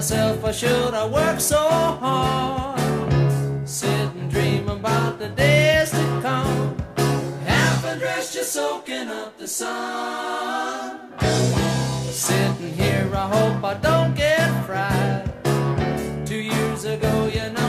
myself, why should I work so hard? Sit and dream about the days to come. Half undressed, just soaking up the sun. Sitting here, I hope I don't get fried. Two years ago, you know,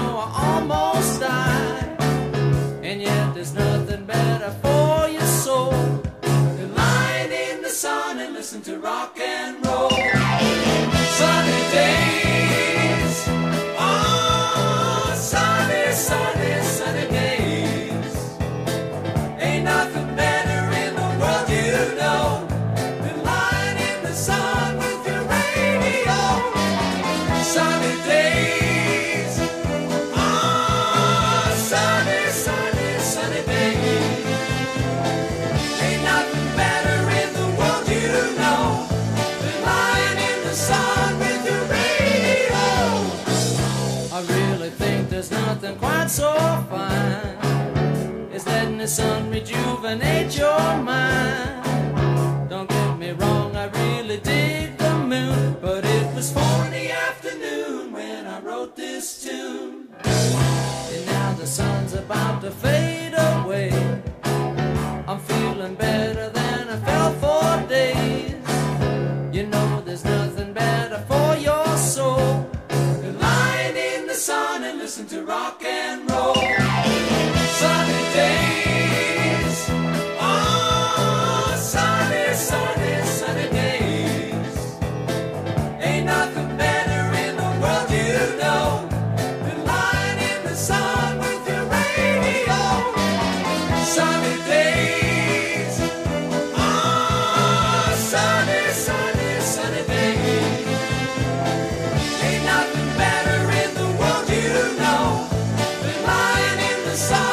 so fine is letting the sun rejuvenate your mind. Don't get me wrong, I really dig the moon, but it was four in the afternoon when I wrote this tune. And now the sun's about to fade away. Listen to rock and roll. the side.